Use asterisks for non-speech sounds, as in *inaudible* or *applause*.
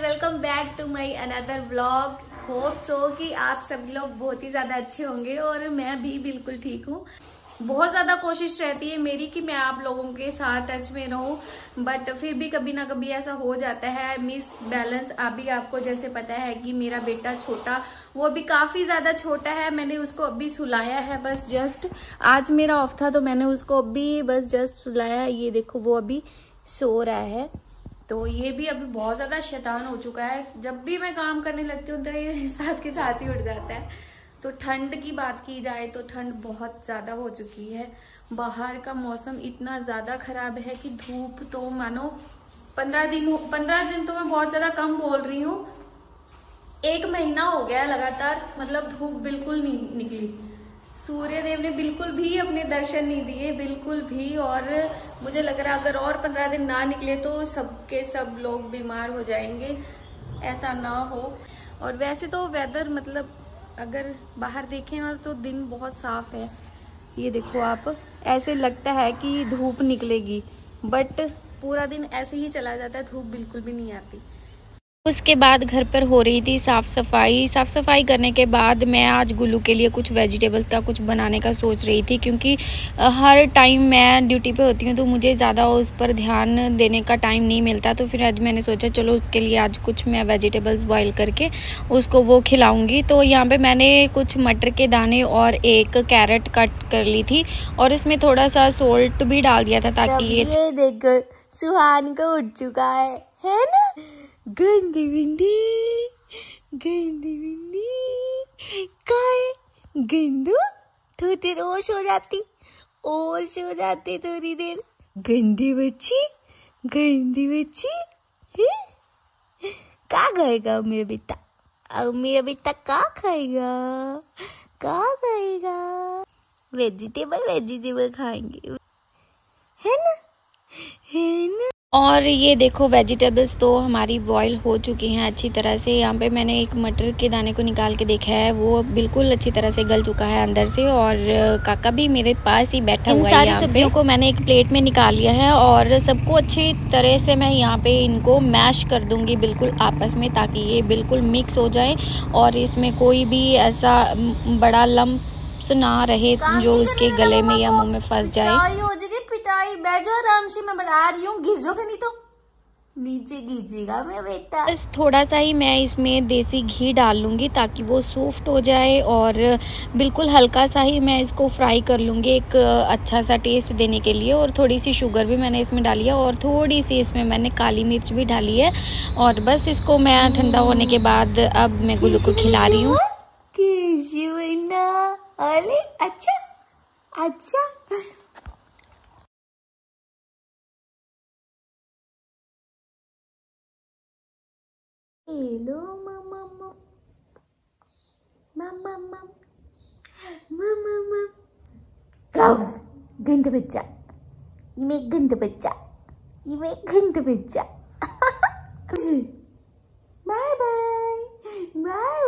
Welcome back to my another vlog hope so कि आप सब लोग बहुत ही ज़्यादा अच्छे होंगे और मैं भी बिल्कुल ठीक हूँ। बहुत ज़्यादा कोशिश रहती है मेरी कि मैं आप लोगों के साथ टच में रहूँ बट फिर भी कभी ना कभी ऐसा हो जाता है। मिस बैलेंस अभी आपको जैसे पता है कि मेरा बेटा छोटा, वो अभी काफ़ी ज़्यादा छोटा है। मैंने उसको अभी सुलाया है बस जस्ट आज मेरा ऑफ़ था तो मैंने उसको अभी बस जस्ट सुलाया ये देखो, वो अभी सो रहा है। तो ये भी अभी बहुत ज़्यादा शैतान हो चुका है। जब भी मैं काम करने लगती हूँ तो ये *laughs* साथ के साथ ही उठ जाता है। तो ठंड की बात की जाए तो ठंड बहुत ज़्यादा हो चुकी है। बाहर का मौसम इतना ज़्यादा खराब है कि धूप तो मानो पंद्रह दिन पंद्रह दिन तो मैं बहुत ज़्यादा कम बोल रही हूँ। एक महीना हो गया लगातार मतलब धूप बिल्कुल नहीं निकली। सूर्य देव ने बिल्कुल भी अपने दर्शन नहीं दिए, बिल्कुल भी। और मुझे लग रहा अगर और पंद्रह दिन ना निकले तो सबके सब लोग बीमार हो जाएँगे। ऐसा ना हो। और वैसे तो वेदर मतलब अगर बाहर देखें ना तो दिन बहुत साफ़ है। ये देखो आप, ऐसे लगता है कि धूप निकलेगी बट पूरा दिन ऐसे ही चला जाता है, धूप बिल्कुल भी नहीं आती। उसके बाद घर पर हो रही थी साफ़ सफ़ाई। साफ़ सफ़ाई करने के बाद मैं आज गुल्लू के लिए कुछ वेजिटेबल्स का, कुछ बनाने का सोच रही थी क्योंकि हर टाइम मैं ड्यूटी पे होती हूँ तो मुझे ज़्यादा उस पर ध्यान देने का टाइम नहीं मिलता। तो फिर आज मैंने सोचा, चलो उसके लिए आज कुछ मैं वेजिटेबल्स बॉयल करके उसको वो खिलाऊँगी। तो यहाँ पर मैंने कुछ मटर के दाने और एक कैरेट कट कर ली थी और इसमें थोड़ा सा सोल्ट भी डाल दिया था ताकि ये देख सुहान को उठ चुका है। है ना? गंदी बिंदी गंदी बिंदी काय? गंदू? थोड़ी देर और सो जाती और सो जाती थोड़ी देर गंदी बच्ची गंदी बच्ची का खाएगा मेरा बेटा अब मेरा बेटा का खाएगा का खाएगा वेजिटेबल वेजिटेबल खाएँगे है ना है ना और ये देखो वेजिटेबल्स तो हमारी बॉयल हो चुकी हैं अच्छी तरह से। यहाँ पे मैंने एक मटर के दाने को निकाल के देखा है वो बिल्कुल अच्छी तरह से गल चुका है अंदर से और काका भी मेरे पास ही बैठा हुआ है सारी सब्जियों को मैंने एक प्लेट में निकाल लिया है और सबको अच्छी तरह से मैं यहाँ पे इनको मैश कर दूँगी बिल्कुल आपस में ताकि ये बिल्कुल मिक्स हो जाए और इसमें कोई भी ऐसा बड़ा लम्ब ना रहे जो उसके गले में या मुँह में फंस जाए। पिटाई बैठ जाओ आराम से मैं बता रही हूँ घिस जाओगे नहीं तो? नीचे घिसेगा मैं बेटा। बस थोड़ा सा ही मैं इसमें देसी घी डाल लूँगी ताकि वो सॉफ्ट हो जाए और बिल्कुल हल्का सा ही मैं इसको फ्राई कर लूँगी एक अच्छा सा टेस्ट देने के लिए। और थोड़ी सी शुगर भी मैंने इसमें डाली है और थोड़ी सी इसमें मैंने काली मिर्च भी डाली है। और बस इसको मैं ठंडा होने के बाद अब मैं गुल्लू को खिला रही हूँ। अच्छा अच्छा। Hello, mama, mama, mama, mama, mama. Go, ganda baca. You make ganda baca. You make ganda baca. *laughs* bye bye, bye.